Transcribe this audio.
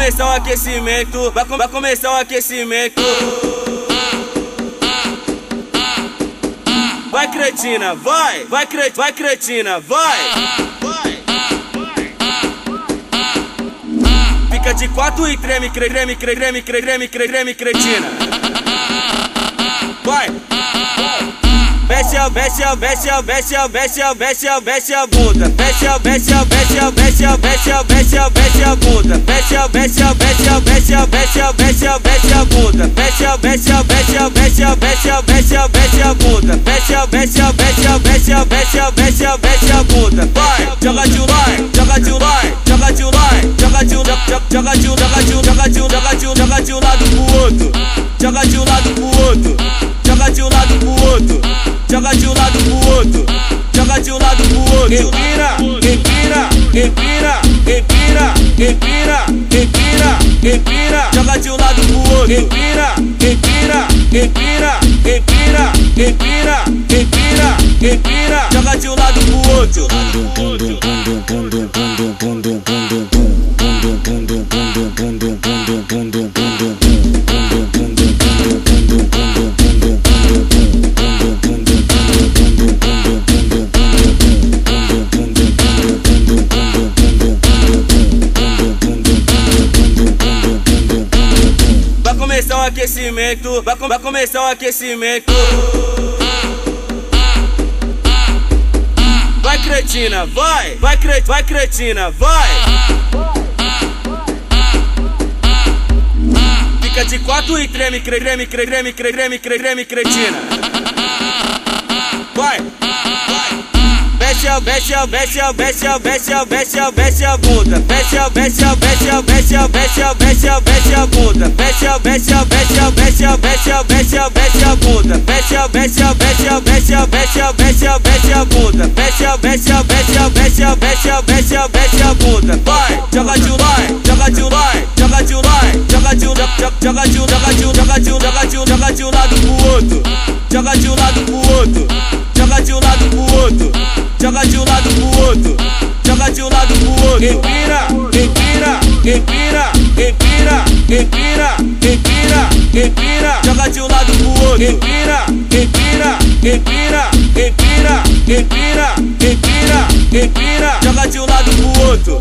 começar o aquecimento, vai, vai começar o aquecimento. Vai cretina, vai, vai vai cretina, vai. Fica de quatro e treme, creme, creme, creme, creme, creme, creme, cretina. Vai. A, desce a, desce a, desce a, bunda. Desce a, desce a, desce a, desce a, bunda. Desce a, desce a, desce a, desce a, bunda. Desce a, desce a, desce a, desce a, bunda. Desce a, desce a, desce a, desce a, bunda. Vai, joga de like, joga de like, joga de like, joga de joga de joga de joga de joga de joga de um lado joga de um lado pro outro, joga de um lado pro outro. Empira, empira, empira, empira, empira, empira, empira, joga de um lado pro outro. Empira, empira, empira, empira, empira, empira, empira, joga de um lado pro outro. Aquecimento, vai, vai começar o aquecimento. Vai cretina, vai, vai cre, vai cretina, vai. Fica de quatro e treme, creme, creme, creme, creme, creme, cretina. Vai, vai. Desce a, desce a, desce a, desce a, desce a, desce a, bunda. Desce a, desce a, desce a, desce a, desce a, desce a, desce a bunda. Desce a, desce a, a, desce a, desce a, desce a, bunda. Desce a, desce a, desce a, desce a, desce a, desce a, a a, a, a, a, a, a, a. Vai, joga like, joga like, joga like, joga de joga de joga de joga um lado pro outro. Joga um lado pro outro. Joga um lado pro outro joga um lado pro outro, joga um lado pro outro. Empira, empira, empira, empira, empira, empira, empira, de um lado pro outro. empira, empira, empira, empira, empira, empira, empira, joga de um lado pro outro.